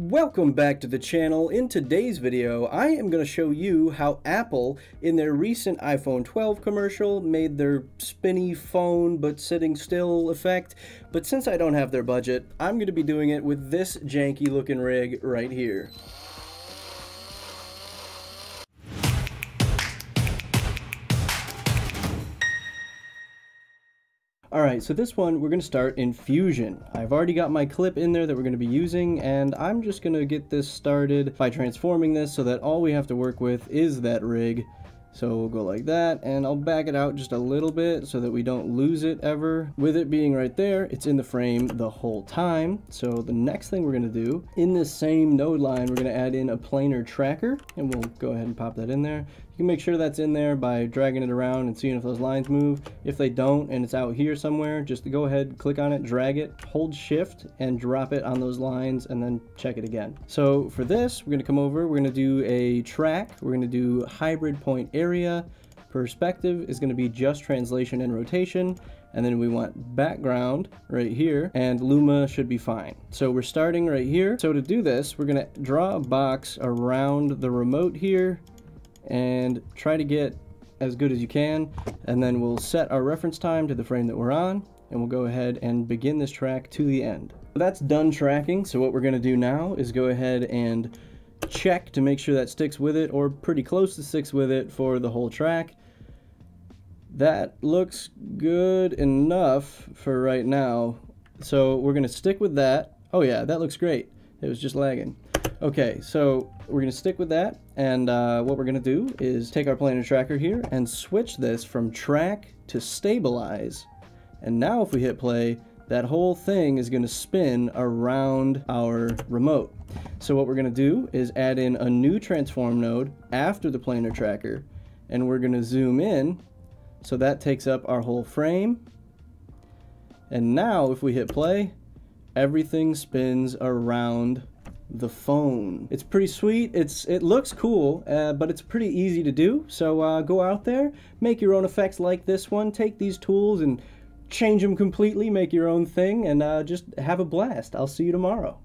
Welcome back to the channel. In today's video, I am going to show you how Apple, in their recent iPhone 12 commercial, made their spinny phone but sitting still effect. But since I don't have their budget, I'm going to be doing it with this janky looking rig right here. Alright, so this one we're to start in Fusion. I've already got my clip in there that we're to be using, and I'm just to get this started by transforming this so that all we have to work with is that rig. So we'll go like that, and I'll back it out just a little bit so that we don't lose it ever. With it being right there, it's in the frame the whole time. So the next thing we're gonna do, in this same node line, we're gonna add in a planar tracker, and we'll go ahead and pop that in there. Can make sure that's in there by dragging it around and seeing if those lines move. If they don't, and it's out here somewhere, just go ahead, click on it, drag it, hold shift, and drop it on those lines, and then check it again. So for this, we're gonna come over, we're gonna do a track, we're gonna do hybrid point area, perspective is going to be just translation and rotation and then we want background right here and Luma should be fine. So we're starting right here. So to do this we're going to draw a box around the remote here and try to get as good as you can and then we'll set our reference time to the frame that we're on and we'll go ahead and begin this track to the end. That's done tracking so what we're going to do now is go ahead and check to make sure that sticks with it or pretty close to sticks with it for the whole track. That looks good enough for right now. So we're going to stick with that. Oh yeah, that looks great. It was just lagging. Okay, so we're going to stick with that. And uh, what we're going to do is take our planar tracker here and switch this from track to stabilize. And now if we hit play, that whole thing is going to spin around our remote. So what we're going to do is add in a new transform node after the planar tracker and we're going to zoom in so that takes up our whole frame and now if we hit play everything spins around the phone. It's pretty sweet. It's It looks cool, uh, but it's pretty easy to do. So uh, go out there, make your own effects like this one, take these tools and change them completely, make your own thing, and uh, just have a blast. I'll see you tomorrow.